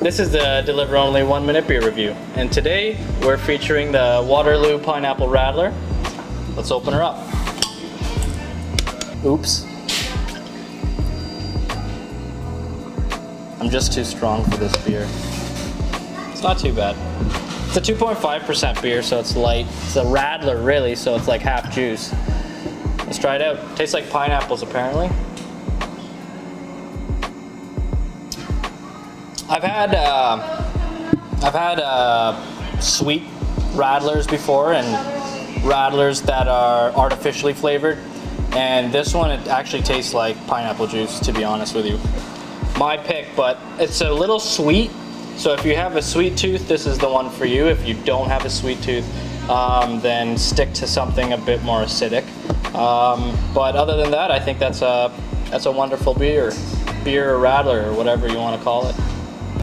This is the Deliver Only One Minute Beer Review, and today we're featuring the Waterloo Pineapple Radler. Let's open her up. Oops. I'm just too strong for this beer. It's not too bad. It's a 2.5% beer, so it's light. It's a Radler, really, so it's like half juice. Let's try it out. Tastes like pineapples, apparently. I've had uh, I've had uh, sweet radlers before, and radlers that are artificially flavored. And this one, it actually tastes like pineapple juice, to be honest with you. My pick, but it's a little sweet. So if you have a sweet tooth, this is the one for you. If you don't have a sweet tooth, um, then stick to something a bit more acidic. Um, but other than that, I think that's a that's a wonderful beer, beer or Radler or whatever you want to call it.